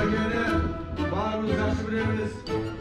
Yoksa gene bağırınız, aşkı.